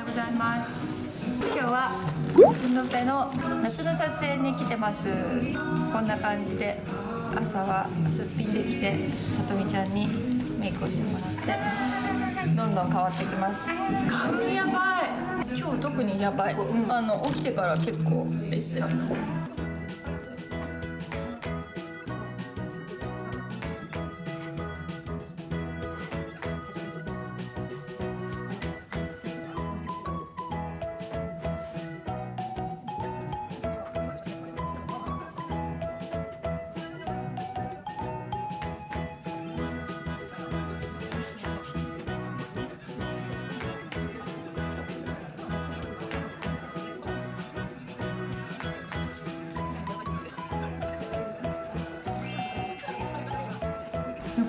ようございます。今日はツンロペの夏の撮影に来てます。こんな感じで朝はすっぴんできてさとみちゃんにメイクをしてもらってどんどん変わってきます。花粉やばい。今日特にやばい、あの起きてから結構えってなった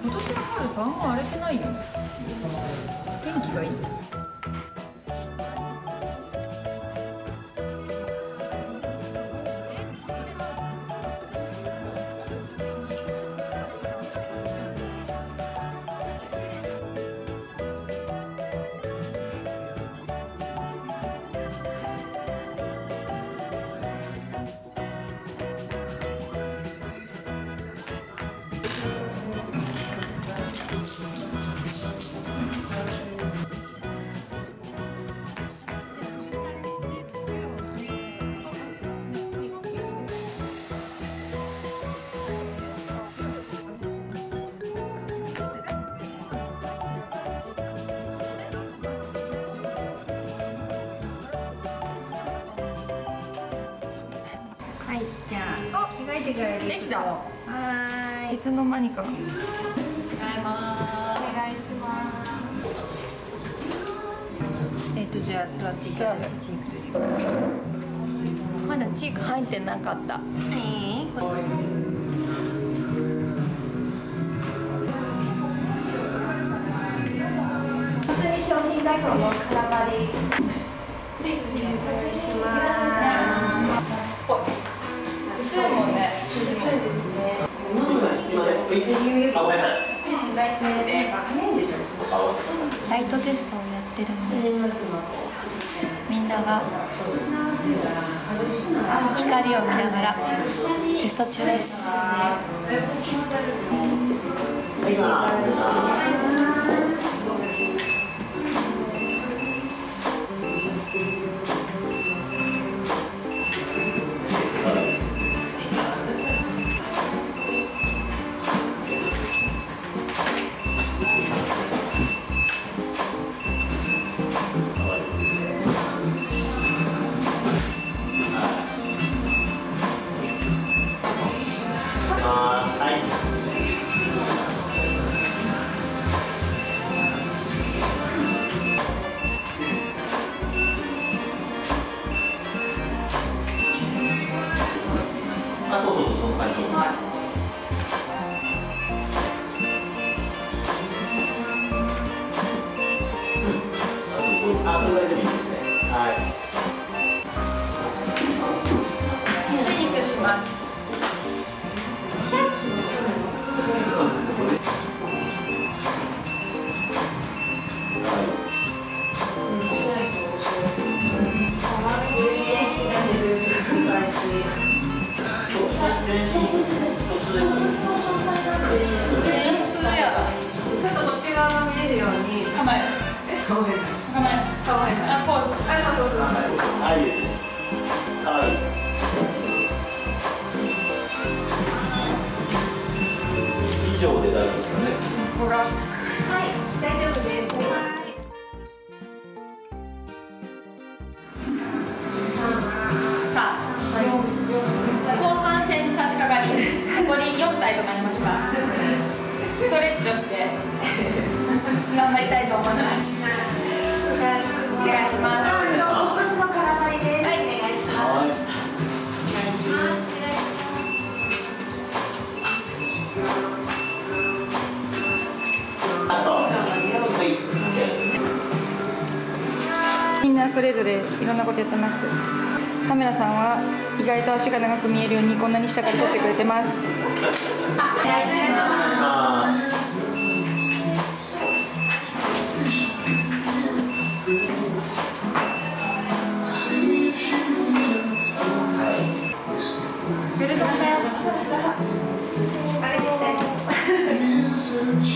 今年の春さんは荒れてないよね。天気がいい。はい、じゃあ着替えてできたはーい。いつの間にかお願いします。えっ、とじゃあ座っていただいてチークという。まだチーク入ってなかったはい。これ普通に商品のお願いします。薄いもんね。そうですねうん。ライトでライトテストをやってるん。ですみん。なが光を見ながらテスト中です Спасибо. 構えあポーズあそうそうそうあ、いいですね。かわいい。以上で大丈夫ですかね。はい大丈夫ですさあ後半戦に差し掛かりここに4体となりましたストレッチをして頑張りたいと思いますお願いしますお願いしますボックスの空張りです、はいお願いします。お願いします。みんなそれぞれいろんなことやってますカメラさんは意外と足が長く見えるようにこんなに下から撮ってくれてますお願いします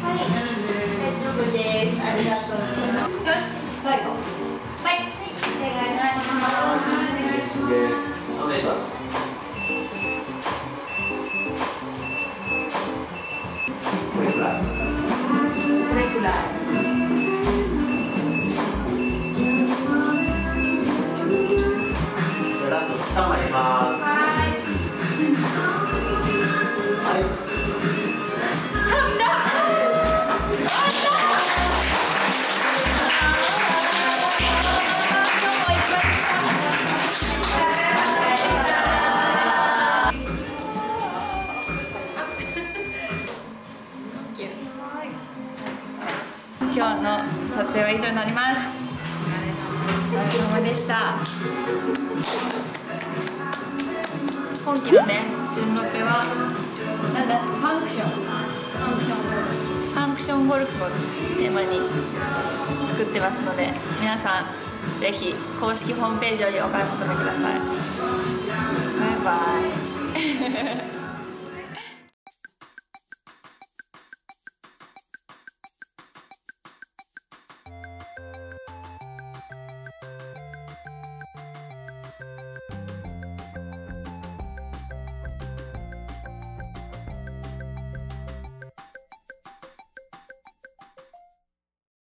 はい、大丈夫です。ありがとうござい。ます。よし最後はい。お願い。します。お願い。します。ですお願い。しますこれくらい。これくらい。撮影は以上になります。お疲れ様でした。今期のね純ロペはなんだファンクション。ファンクションゴルフをテーマに作ってますので皆さんぜひ公式ホームページよりお買い求めください。バイバイ。